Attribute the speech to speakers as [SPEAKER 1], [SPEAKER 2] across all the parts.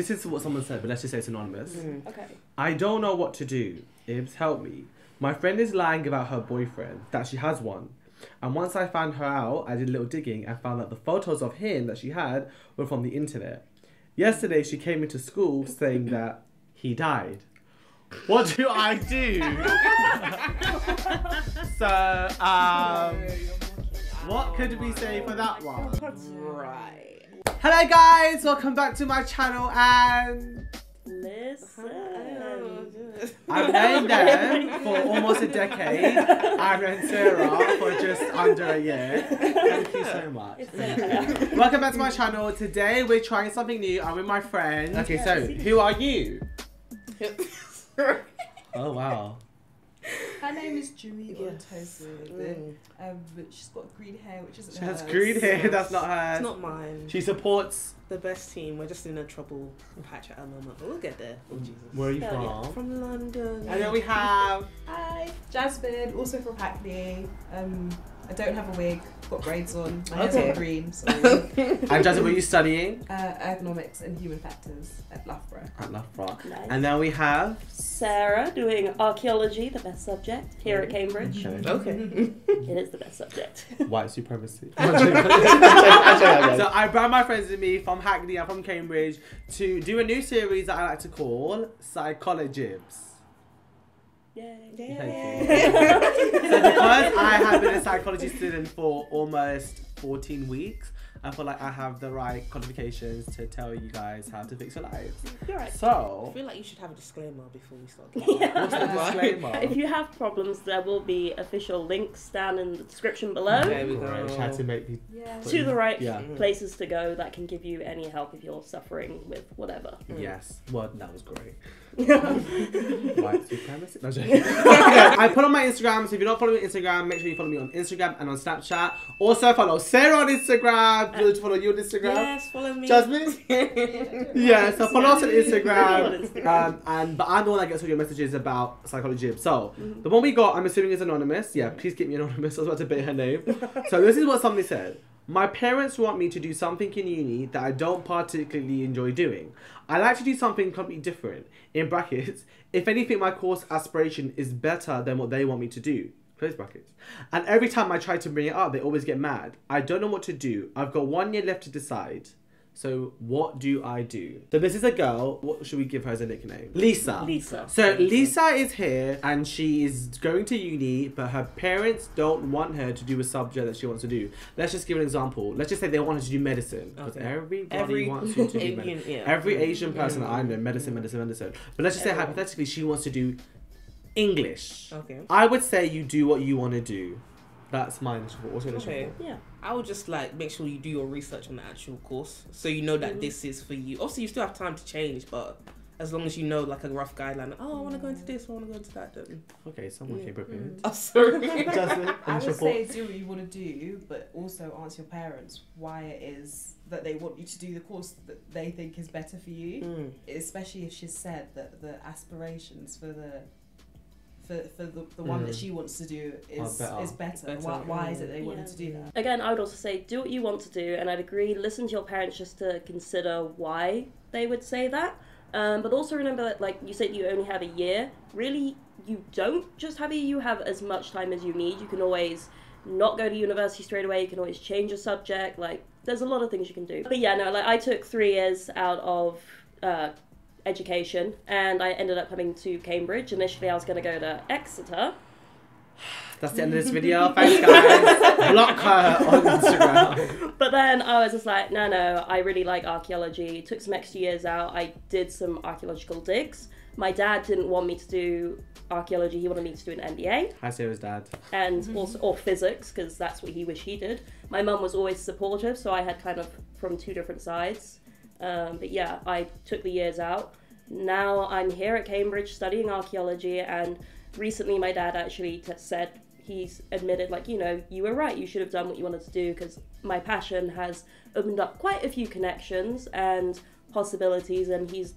[SPEAKER 1] This is what someone said, but let's just say it's anonymous.
[SPEAKER 2] Mm.
[SPEAKER 3] Okay.
[SPEAKER 1] I don't know what to do. Ibz, help me. My friend is lying about her boyfriend, that she has one. And once I found her out, I did a little digging and found that the photos of him that she had were from the internet. Yesterday, she came into school saying that he died. What do I do? so, um, what could we say for that one?
[SPEAKER 2] Right.
[SPEAKER 1] Hello, guys, welcome back to my channel, and
[SPEAKER 3] Listen.
[SPEAKER 1] I've known them for almost a decade. I've known Sarah for just under a year. Thank you so much. Welcome back to my channel. Today we're trying something new. I'm with my friend. Okay, so who are you? Oh wow.
[SPEAKER 4] Her name is Jumi
[SPEAKER 2] Yeah.
[SPEAKER 4] Ortosu.
[SPEAKER 2] Mm.
[SPEAKER 4] Um, she's got green hair, which isn't
[SPEAKER 1] She has green hair. That's not hers.
[SPEAKER 2] It's
[SPEAKER 1] her.
[SPEAKER 2] not mine.
[SPEAKER 1] She supports.
[SPEAKER 2] the best team. We're just in a trouble patch at the moment, but we'll get there. Oh Jesus.
[SPEAKER 1] Where are you
[SPEAKER 3] Hell yeah.
[SPEAKER 1] from?
[SPEAKER 2] From London.
[SPEAKER 1] And then we have.
[SPEAKER 4] Hi, Jasmine, also from Hackney. Um, I don't have a wig, got braids on. My hair's
[SPEAKER 2] Okay.
[SPEAKER 4] green, so
[SPEAKER 1] And Jasmine, were you studying
[SPEAKER 4] uh, ergonomics and human factors at Loughborough.
[SPEAKER 1] at Loughborough?
[SPEAKER 3] Nice.
[SPEAKER 1] And then we have.
[SPEAKER 3] Sarah doing archaeology, the best subject here at Cambridge.
[SPEAKER 1] Okay.
[SPEAKER 2] okay.
[SPEAKER 3] It is the best subject.
[SPEAKER 1] White supremacy. so I brought my friends with me from Hackney and from Cambridge to do a new series that I like to call Psychologibz.
[SPEAKER 3] Yay.
[SPEAKER 1] Thank So because I have been a psychology student for almost 14 weeks, I feel like I have the right qualifications to tell you guys how to fix your lives.
[SPEAKER 3] You're right.
[SPEAKER 2] So I
[SPEAKER 1] So,
[SPEAKER 2] feel like you should have a disclaimer before we start.
[SPEAKER 3] Yeah.
[SPEAKER 1] what's the disclaimer?
[SPEAKER 3] If you have problems, there will be official links down in the description below
[SPEAKER 2] There we go.
[SPEAKER 1] she had to make me.
[SPEAKER 4] Yeah.
[SPEAKER 3] to the right
[SPEAKER 1] Yeah. Mm-hmm.
[SPEAKER 3] places to go that can give you any help if you're suffering with whatever.
[SPEAKER 1] Yes. Well, that was great. White supremacy. No, I'm joking. Okay, I put on my Instagram, so if you're not following me on Instagram, make sure you follow me on Instagram and on Snapchat. Also follow Sarah on Instagram. Do you want to follow you on Instagram?
[SPEAKER 2] Yes, follow me.
[SPEAKER 1] Jasmine? Yeah, so follow us on
[SPEAKER 3] On
[SPEAKER 1] Instagram.
[SPEAKER 3] Instagram.
[SPEAKER 1] Um, and but I'm the one that gets all your messages about psychology. So the one we got, I'm assuming is anonymous. Yeah, please keep me anonymous. I was about to bait her name. so this is what somebody said. My parents want me to do something in uni that I don't particularly enjoy doing. I like to do something completely different. In brackets, if anything, my course aspiration is better than what they want me to do. Close brackets. And every time I try to bring it up, they always get mad. I don't know what to do. I've got one year left to decide. So what do I do? So this is a girl. What should we give her as a nickname? Lisa.
[SPEAKER 3] Lisa.
[SPEAKER 1] So Lisa is here and she is going to uni, but her parents don't want her to do a subject that she wants to do. Let's just give an example. Let's just say they want her to do medicine because
[SPEAKER 2] Okay.
[SPEAKER 1] everybody
[SPEAKER 2] Every
[SPEAKER 1] wants you to do medicine.
[SPEAKER 2] yeah.
[SPEAKER 1] Every mm-hmm. Asian person that I know, mm-hmm. medicine, mm-hmm. medicine, medicine. But let's just say
[SPEAKER 3] Everyone.
[SPEAKER 1] hypothetically, she wants to do English.
[SPEAKER 2] Okay.
[SPEAKER 1] I would say you do what you want to do. That's my initial. What's your?
[SPEAKER 2] Okay.
[SPEAKER 3] Yeah.
[SPEAKER 2] I would just like make sure you do your research on the actual course, so you know that
[SPEAKER 3] Mhm.
[SPEAKER 2] this is for you. Obviously, you still have time to change, but as long as you know like a rough guideline. Oh, I want to go into this. I want to go into that. Then.
[SPEAKER 1] Okay, someone
[SPEAKER 2] Yeah.
[SPEAKER 1] came prepared.
[SPEAKER 2] Oh, sorry.
[SPEAKER 1] Justin,
[SPEAKER 4] I
[SPEAKER 1] initial
[SPEAKER 4] would say
[SPEAKER 1] thoughts?
[SPEAKER 4] do what you want to do, but also ask your parents why it is that they want you to do the course that they think is better for you.
[SPEAKER 2] Mm.
[SPEAKER 4] Especially if she's said that the aspirations for the for, for the, the one that
[SPEAKER 1] Mm.
[SPEAKER 4] she wants to do is
[SPEAKER 1] better.
[SPEAKER 4] is better.
[SPEAKER 2] Better.
[SPEAKER 4] Why, why is it they want
[SPEAKER 3] Yeah.
[SPEAKER 4] her to do that?
[SPEAKER 3] Again, I would also say do what you want to do, and I'd agree. Listen to your parents just to consider why they would say that. Um, but also remember that, like you said, you only have a year. Really, you don't just have a year. You have as much time as you need. You can always not go to university straight away. You can always change your subject. Like there's a lot of things you can do. But yeah, no, like I took three years out of uh, education, and I ended up coming to Cambridge. Initially, I was going to go to Exeter.
[SPEAKER 1] That's the end of this video. Thanks, guys. Block her on Instagram.
[SPEAKER 3] But then I was just like, no, no, I really like archaeology. Took some extra years out. I did some archaeological digs. My dad didn't want me to do archaeology. He wanted me to do an MBA I
[SPEAKER 1] Hi, Sarah's dad.
[SPEAKER 3] and mm-hmm. also or physics because that's what he wished he did. My mum was always supportive, so I had kind of from two different sides. Um, but yeah, I took the years out. Now I'm here at Cambridge studying archaeology, and recently my dad actually t- said he's admitted like you know you were right you should have done what you wanted to do because my passion has opened up quite a few connections and possibilities and he's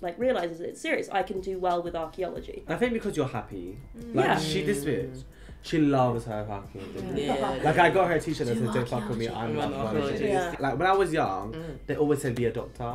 [SPEAKER 3] like realizes it's serious i can do well with archaeology
[SPEAKER 1] I think because you're happy. Like
[SPEAKER 3] Yeah.
[SPEAKER 1] she, this bitch, she loves her archaeology.
[SPEAKER 2] Yeah.
[SPEAKER 1] Like I got her a T-shirt that said "Don't fuck with me, I'm
[SPEAKER 2] archaeology."
[SPEAKER 1] an
[SPEAKER 2] I'm an
[SPEAKER 1] archaeologist."
[SPEAKER 2] archaeologist.
[SPEAKER 3] Yeah.
[SPEAKER 1] Like when I was young,
[SPEAKER 2] Mm.
[SPEAKER 1] they always said be a doctor.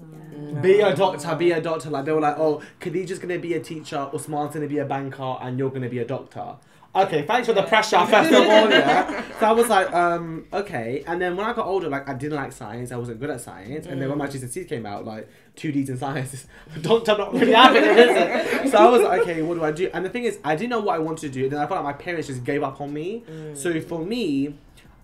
[SPEAKER 3] Yeah.
[SPEAKER 1] Be a doctor, be a doctor. Like they were like, oh, Khadijah's gonna be a teacher, Usman's gonna be a banker, and you're gonna be a doctor. Okay, thanks for the pressure first of all, yeah. So I was like, um, okay. And then when I got older, like I didn't like science, I wasn't good at science. And then when my GCSEs came out, like two Ds in science, doctor not really happening, is it? So I was like, okay, what do I do? And the thing is, I didn't know what I wanted to do. And then I felt like my parents just gave up on me. So for me,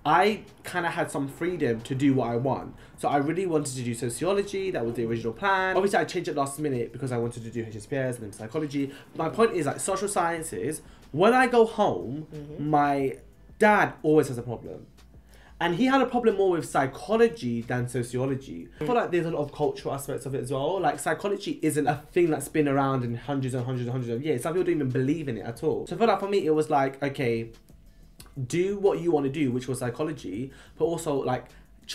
[SPEAKER 1] I kind of had some freedom to do what I want. So I really wanted to do sociology. That was the original plan. Obviously, I changed it last minute because I wanted to do HSPS and then psychology. My point is, like, social sciences, when I go home, mm-hmm. my dad always has a problem. And he had a problem more with psychology than sociology. I feel mm. like there's a lot of cultural aspects of it as well. Like psychology isn't a thing that's been around in hundreds and hundreds and hundreds of years. Some people don't even believe in it at all. So I feel like for me it was like, okay, do what you want to do, which was psychology, but also like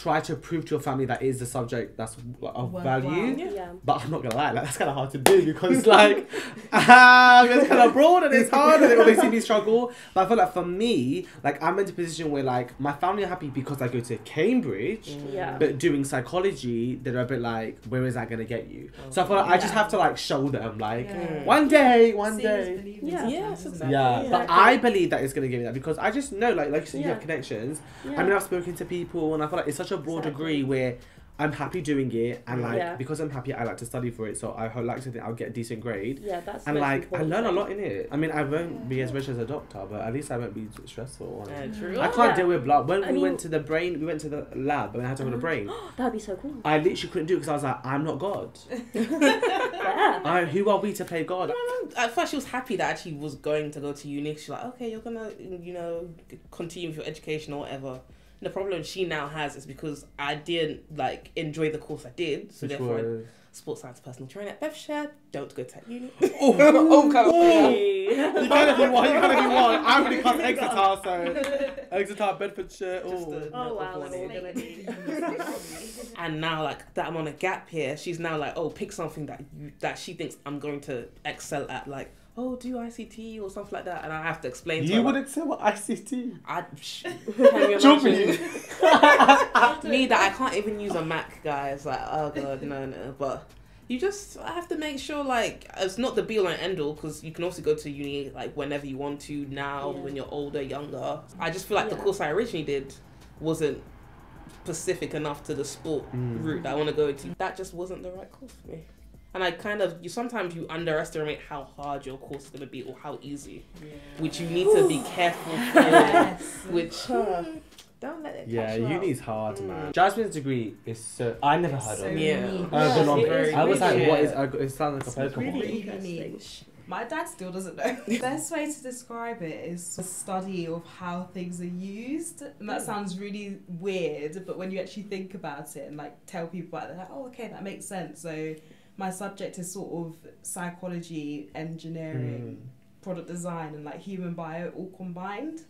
[SPEAKER 1] try to prove to your family that is the subject that's of
[SPEAKER 4] Worthwhile.
[SPEAKER 1] value.
[SPEAKER 2] Yeah.
[SPEAKER 3] Yeah.
[SPEAKER 1] But I'm not gonna lie, like, that's kind of hard to do because it's like um, it's kind of broad and it's hard and they always see me struggle. But I feel like for me, like I'm in a position where like my family are happy because I go to Cambridge.
[SPEAKER 3] Yeah.
[SPEAKER 1] But doing psychology, they're a bit like, where is that gonna get you? So I feel like I just have to like show them, like,
[SPEAKER 4] Yeah.
[SPEAKER 1] one day, one
[SPEAKER 4] Seeing
[SPEAKER 1] day.
[SPEAKER 4] believing
[SPEAKER 3] Yeah.
[SPEAKER 4] sometimes,
[SPEAKER 2] Yes,
[SPEAKER 4] isn't it?
[SPEAKER 2] exactly.
[SPEAKER 1] Yeah,
[SPEAKER 2] Yeah.
[SPEAKER 1] but I believe that it's gonna give me that because I just know, like, like you said, you have connections.
[SPEAKER 3] Yeah.
[SPEAKER 1] I mean, I've spoken to people, and I feel like it's such a broad
[SPEAKER 3] Exactly.
[SPEAKER 1] degree where I'm happy doing it, and like
[SPEAKER 3] Yeah.
[SPEAKER 1] because I'm happy, I like to study for it. So I hope like to think I'll get a decent grade,
[SPEAKER 3] yeah, that's the
[SPEAKER 1] and like I learn a lot in it. I mean, I won't be as rich as a doctor, but at least I won't be stressful.
[SPEAKER 2] Yeah, true.
[SPEAKER 1] I oh, can't
[SPEAKER 3] Yeah.
[SPEAKER 1] deal with blood. When
[SPEAKER 3] I
[SPEAKER 1] we
[SPEAKER 3] mean-
[SPEAKER 1] went to the brain, we went to the lab, and I had to go to the mm. brain.
[SPEAKER 3] That'd be so cool.
[SPEAKER 1] I literally couldn't do it because I was like, I'm not God.
[SPEAKER 3] Yeah.
[SPEAKER 1] I, who are we to play God?
[SPEAKER 2] At first, she was happy that she was going to go to uni. She's like, okay, you're gonna, you know, continue with your education or whatever. The problem she now has is because I didn't like enjoy the course I did, so
[SPEAKER 1] Which
[SPEAKER 2] therefore,
[SPEAKER 1] was-
[SPEAKER 2] sports science personal trainer at Bevshire. Don't go to that uni.
[SPEAKER 1] Oh,
[SPEAKER 2] oh, come on.
[SPEAKER 3] Hey.
[SPEAKER 1] You gotta be one. You gotta be one. I'm gonna come Exeter, so Exeter, Bedfordshire.
[SPEAKER 2] Just
[SPEAKER 1] Oh.
[SPEAKER 2] a
[SPEAKER 3] Oh, wow,
[SPEAKER 2] of
[SPEAKER 3] let me
[SPEAKER 2] warning.
[SPEAKER 3] look at it.
[SPEAKER 2] And now, like that, I'm on a gap here. She's now like, oh, pick something that you, that she thinks I'm going to excel at, like, oh, do ICT or something like that. And I have to explain. to
[SPEAKER 1] You
[SPEAKER 2] her,
[SPEAKER 1] would
[SPEAKER 2] like,
[SPEAKER 1] excel at ICT.
[SPEAKER 2] I, psh, can you
[SPEAKER 1] Jump
[SPEAKER 2] imagine? Me that I can't even use a Mac, guys. Like, oh god, no, no. But you just I have to make sure like it's not the be all and end all because you can also go to uni like whenever you want to now
[SPEAKER 3] Yeah.
[SPEAKER 2] when you're older, younger. I just feel like the course I originally did wasn't specific enough to the sport
[SPEAKER 1] Mm.
[SPEAKER 2] route that I want to go to. That just wasn't the right course for me. And I kind of you sometimes you underestimate how hard your course is gonna be or how easy, which you need to be careful for.
[SPEAKER 4] Yes.
[SPEAKER 2] which don't let it.
[SPEAKER 1] Yeah,
[SPEAKER 2] catch you out.
[SPEAKER 1] uni's hard,
[SPEAKER 2] Mm.
[SPEAKER 1] man. Jasmine's degree is so. I never heard
[SPEAKER 4] So
[SPEAKER 1] of it.
[SPEAKER 2] Yeah.
[SPEAKER 4] unique.
[SPEAKER 3] Yeah, it is
[SPEAKER 1] I was like, what is ergo- It sounds like a
[SPEAKER 3] It's
[SPEAKER 1] Pokemon.
[SPEAKER 3] really
[SPEAKER 4] Really. My dad still doesn't know. The best way to describe it is a study of how things are used. And that sounds really weird, but when you actually think about it and like tell people about it, they're like, oh, okay, that makes sense. So my subject is sort of psychology, engineering,
[SPEAKER 1] Mm.
[SPEAKER 4] product design, and like human bio all combined.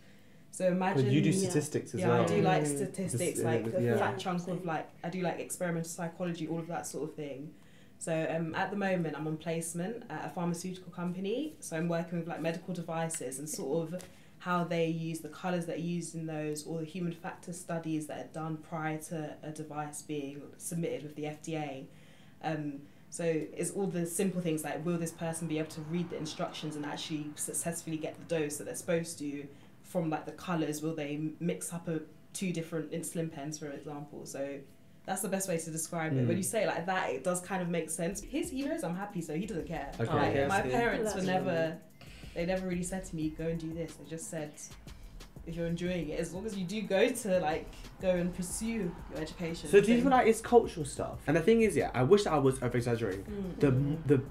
[SPEAKER 4] So imagine.
[SPEAKER 1] you do
[SPEAKER 3] Yeah.
[SPEAKER 1] statistics as
[SPEAKER 4] yeah,
[SPEAKER 1] well.
[SPEAKER 4] I do like
[SPEAKER 2] Mm.
[SPEAKER 4] statistics,
[SPEAKER 1] Just, uh,
[SPEAKER 4] like the
[SPEAKER 1] yeah.
[SPEAKER 4] fat chunk of like I do like experimental psychology, all of that sort of thing. So um, at the moment, I'm on placement at a pharmaceutical company. So I'm working with like medical devices and sort of how they use the colors that are used in those, or the human factor studies that are done prior to a device being submitted with the FDA. Um, so it's all the simple things like will this person be able to read the instructions and actually successfully get the dose that they're supposed to from like the colors? Will they mix up a two different insulin pens, for example? So that's the best way to describe it.
[SPEAKER 1] Mm.
[SPEAKER 4] When you say it like that, it does kind of make sense. His he knows I'm happy, so he doesn't care.
[SPEAKER 1] Okay.
[SPEAKER 4] Like, my
[SPEAKER 2] good.
[SPEAKER 4] parents
[SPEAKER 3] That's
[SPEAKER 4] were never, they never really said to me, "Go and do this." They just said, "If you're enjoying it, as long as you do go to like go and pursue your education."
[SPEAKER 1] So do you feel like it's cultural stuff? And the thing is, yeah, I wish I was over exaggerating.
[SPEAKER 4] Mm.
[SPEAKER 1] The the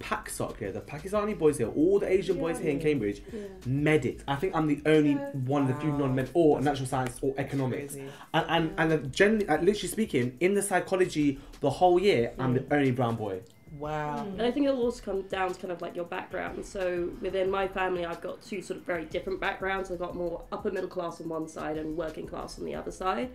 [SPEAKER 1] Pak Soc here, the Pakistani boys here, all the Asian boys here in Cambridge,
[SPEAKER 3] Yeah.
[SPEAKER 1] medics. I think I'm the only
[SPEAKER 4] Yeah.
[SPEAKER 1] one of the few
[SPEAKER 2] Wow.
[SPEAKER 1] non-med or
[SPEAKER 2] That's
[SPEAKER 1] natural science or economics.
[SPEAKER 2] Crazy.
[SPEAKER 1] And and and generally, uh, literally speaking, in the psychology, the whole year, I'm
[SPEAKER 3] Mm.
[SPEAKER 1] the only brown boy.
[SPEAKER 2] Wow.
[SPEAKER 4] Mm.
[SPEAKER 3] And I think it'll also come down to kind of like your background. So within my family, I've got two sort of very different backgrounds. I've got more upper middle class on one side and working class on the other side.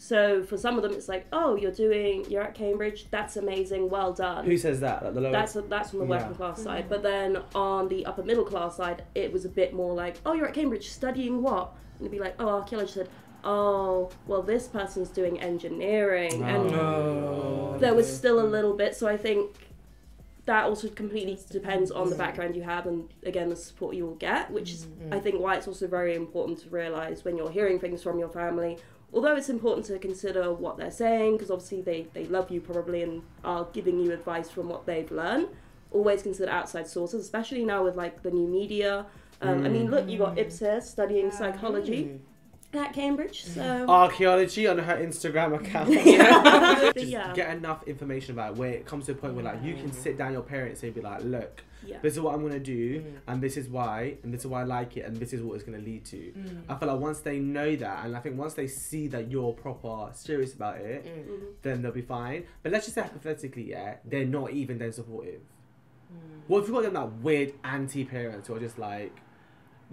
[SPEAKER 3] So for some of them, it's like, oh, you're doing, you're at Cambridge. That's amazing. Well done.
[SPEAKER 1] Who says that? Like the lower.
[SPEAKER 3] That's that's on the working
[SPEAKER 1] Yeah.
[SPEAKER 3] class side.
[SPEAKER 4] Mm.
[SPEAKER 3] But then on the upper middle class side, it was a bit more like, oh, you're at Cambridge studying what? And it'd be like, oh, archaeology. Said, oh, well, this person's doing engineering, and
[SPEAKER 1] Oh.
[SPEAKER 3] there was still a little bit. So I think that also completely depends on the background you have and again the support you will get, which is mm-hmm. I think why it's also very important to realize when you're hearing things from your family. Although it's important to consider what they're saying because obviously they, they love you probably and are giving you advice from what they've learned. Always consider outside sources, especially now with like the new media. Um, I mean, look, you got mm. Ibz here studying psychology mm. At Cambridge, so
[SPEAKER 1] Archaeology on her Instagram account.
[SPEAKER 3] but
[SPEAKER 1] Just
[SPEAKER 3] yeah,
[SPEAKER 1] get enough information about it where it comes to a point where like you can sit down your parents and be like, look,
[SPEAKER 3] yeah.
[SPEAKER 1] this is what I'm gonna do, and this is why, and this is why I like it, and this is what it's gonna lead to.
[SPEAKER 4] Mm.
[SPEAKER 1] I feel like once they know that, and I think once they see that you're proper serious about it,
[SPEAKER 3] Mhm.
[SPEAKER 1] then they'll be fine. But let's just say hypothetically, yeah, they're not even then supportive.
[SPEAKER 2] Mm.
[SPEAKER 1] What if you got them like weird anti-parents who are just like,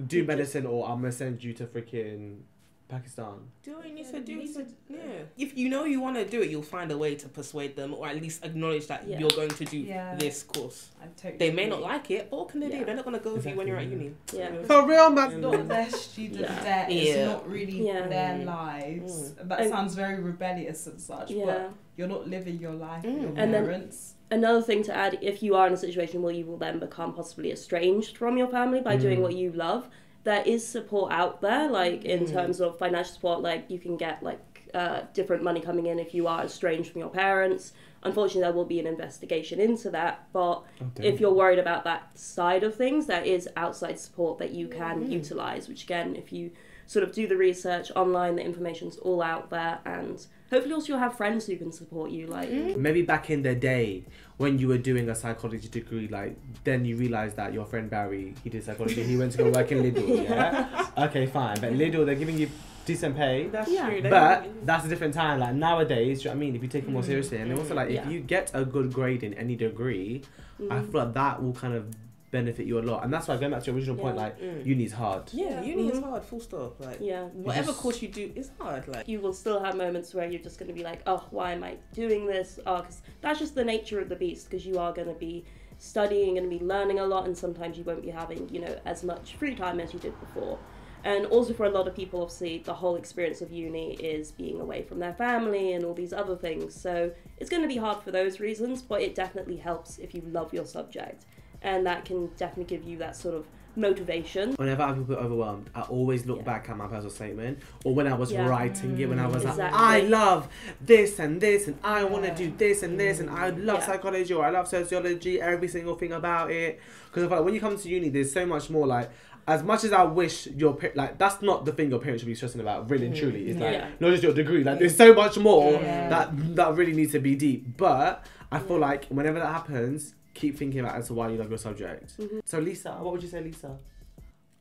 [SPEAKER 1] do medicine or I'm gonna send you to freaking Pakistan.
[SPEAKER 2] Do what you need
[SPEAKER 4] Yeah,
[SPEAKER 2] to do.
[SPEAKER 4] you need
[SPEAKER 2] to-
[SPEAKER 4] to-
[SPEAKER 2] yeah. If you know you want to do it, you'll find a way to persuade them, or at least acknowledge that
[SPEAKER 3] Yeah.
[SPEAKER 2] you're going to do
[SPEAKER 4] Yeah.
[SPEAKER 2] this course.
[SPEAKER 4] I totally
[SPEAKER 2] They may
[SPEAKER 4] agree.
[SPEAKER 2] not like it, but what can they
[SPEAKER 3] Yeah.
[SPEAKER 2] do? They're not going to go with you when you're at uni.
[SPEAKER 3] Yeah.
[SPEAKER 1] For real,
[SPEAKER 4] It's
[SPEAKER 1] man.
[SPEAKER 4] not their student
[SPEAKER 3] Yeah.
[SPEAKER 4] debt. It's
[SPEAKER 2] Yeah.
[SPEAKER 4] not really
[SPEAKER 3] Yeah.
[SPEAKER 4] their
[SPEAKER 2] Mm.
[SPEAKER 4] lives.
[SPEAKER 2] Mm.
[SPEAKER 4] That
[SPEAKER 3] And-
[SPEAKER 4] sounds very rebellious and such.
[SPEAKER 3] Yeah.
[SPEAKER 4] But you're not living your life with
[SPEAKER 2] Mm.
[SPEAKER 4] your
[SPEAKER 3] And then-
[SPEAKER 4] parents.
[SPEAKER 3] Another thing to add, if you are in a situation where you will then become possibly estranged from your family by doing
[SPEAKER 1] Mm.
[SPEAKER 3] what you love, there is support out there, like in
[SPEAKER 2] Mm.
[SPEAKER 3] terms of financial support, like you can get like uh, different money coming in if you are estranged from your parents. Unfortunately, there will be an investigation into that, but if you're worried about that side of things, there is outside support that you can
[SPEAKER 2] Mm.
[SPEAKER 3] utilize, which again, if you sort of do the research online, the information's all out there, and hopefully also you'll have friends who can support you, like.
[SPEAKER 1] Maybe back in the day when you were doing a psychology degree, like then you realized that your friend Barry, he did psychology, he went to go work in Lidl, yeah? Okay, fine. But Lidl, they're giving you decent pay.
[SPEAKER 2] That's
[SPEAKER 3] Yeah.
[SPEAKER 2] true. They-
[SPEAKER 1] But that's a different time. Like nowadays, you know what I mean? If you take it more
[SPEAKER 2] Mm.
[SPEAKER 1] seriously, and also like if
[SPEAKER 3] Yeah.
[SPEAKER 1] you get a good grade in any degree, I
[SPEAKER 3] Mhm.
[SPEAKER 1] feel like that will kind of benefit you a lot. And that's why going back to your original point, like
[SPEAKER 2] Mm.
[SPEAKER 1] uni's hard.
[SPEAKER 2] yeah, uni is
[SPEAKER 3] Mhm.
[SPEAKER 2] hard. Full stop. Like
[SPEAKER 3] Yeah.
[SPEAKER 2] whatever
[SPEAKER 1] Yes.
[SPEAKER 2] course you do is hard. Like
[SPEAKER 3] you will still have moments where you're just going to be like, oh, why am I doing this? Oh, because that's just the nature of the beast. Because you are going to be studying and be learning a lot, and sometimes you won't be having, you know, as much free time as you did before. And also for a lot of people, obviously, the whole experience of uni is being away from their family and all these other things. So it's going to be hard for those reasons, but it definitely helps if you love your subject, and that can definitely give you that sort of motivation.
[SPEAKER 1] Whenever I feel overwhelmed, I always look
[SPEAKER 3] Yeah.
[SPEAKER 1] back at my personal statement, or when I was
[SPEAKER 3] Yeah.
[SPEAKER 1] writing it, when I was like, I love this and this, and I want to
[SPEAKER 4] Yeah.
[SPEAKER 1] do this and this, and I mm. love
[SPEAKER 3] Yeah.
[SPEAKER 1] psychology or I love sociology, every single thing about it. Because I feel like when you come to uni, there's so much more. Like, as much as I wish your pa- like, that's not the thing your parents should be stressing about. Really and mm. truly, it's like
[SPEAKER 3] Yeah.
[SPEAKER 1] not just your degree. Like, there's so much more
[SPEAKER 4] Yeah.
[SPEAKER 1] that that really needs to be deep. But I feel
[SPEAKER 3] Yeah.
[SPEAKER 1] like whenever that happens. Keep thinking about as to why you love your subject.
[SPEAKER 3] Mhm.
[SPEAKER 1] So Lisa, what would you say, Lisa?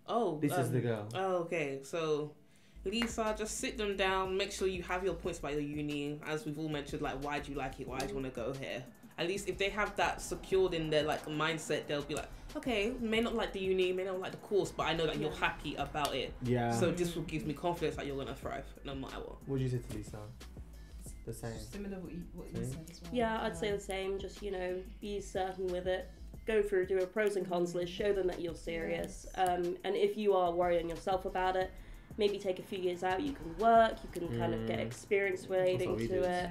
[SPEAKER 2] oh,
[SPEAKER 1] This is
[SPEAKER 2] um,
[SPEAKER 1] the girl.
[SPEAKER 2] Oh, okay. So, Lisa, just sit them down. Make sure you have your points about your uni. As we've all mentioned, like why do you like it? Why do you want to go here? At least if they have that secured in their like mindset, they'll be like, okay, may not like the uni, may not like the course, but I know that you're happy about it.
[SPEAKER 1] Yeah.
[SPEAKER 2] So this will give me confidence that you're gonna thrive no matter what.
[SPEAKER 1] What would you say to Lisa? The same.
[SPEAKER 4] Similar what you, what you said as well.
[SPEAKER 3] Yeah, I'd say the same. Just you know, be certain with it. Go through, do a pros and cons list. Show them that you're serious. Um, and if you are worrying yourself about it, maybe take a few years out. You can work. You can kind of get
[SPEAKER 1] Mm.
[SPEAKER 3] experience relating
[SPEAKER 1] we
[SPEAKER 3] to
[SPEAKER 1] did.
[SPEAKER 3] it.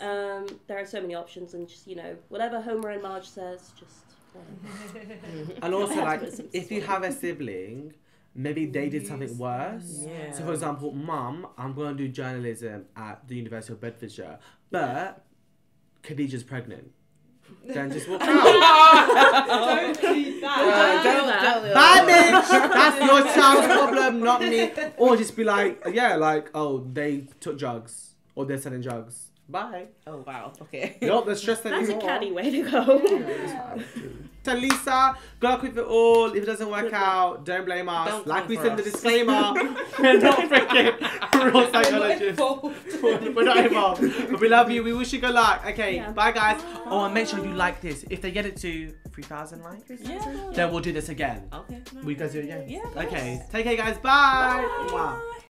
[SPEAKER 2] Mm.
[SPEAKER 3] Um, there are so many options, and just you know, whatever Homer and Marge says, just.
[SPEAKER 1] And also, like,
[SPEAKER 3] to listen to
[SPEAKER 1] if you have a sibling, maybe they did something worse.
[SPEAKER 2] Yeah.
[SPEAKER 1] So, for example, mum, I'm going to do journalism at the University of Bedfordshire, but Khadijah's pregnant. Then just walk out.
[SPEAKER 4] Don't do that.
[SPEAKER 1] Uh,
[SPEAKER 3] Don't do that.
[SPEAKER 1] Bye, bitch! That's your child's problem, not me. Or just be like, yeah, like, oh, they took drugs, or they're selling drugs. Bye.
[SPEAKER 2] Oh wow. Okay.
[SPEAKER 1] You're not the stress
[SPEAKER 3] That's
[SPEAKER 1] anymore.
[SPEAKER 3] a catty way to go.
[SPEAKER 1] So Lisa, good luck with it all. If it doesn't work out, don't blame us.
[SPEAKER 2] Don't
[SPEAKER 1] like we
[SPEAKER 2] for
[SPEAKER 1] said in the disclaimer, we're not freaking real psychologists. we're not involved. But we love you. We wish you good luck. Okay,
[SPEAKER 3] Yeah.
[SPEAKER 1] bye guys. Oh, and make sure you like this. If they get it to 3,000 likes,
[SPEAKER 2] Yeah.
[SPEAKER 1] then we'll do this again.
[SPEAKER 2] Okay.
[SPEAKER 1] Will you guys do it again?
[SPEAKER 2] Yeah.
[SPEAKER 1] Okay, take care guys. Bye.
[SPEAKER 2] Bye.
[SPEAKER 1] Mwah.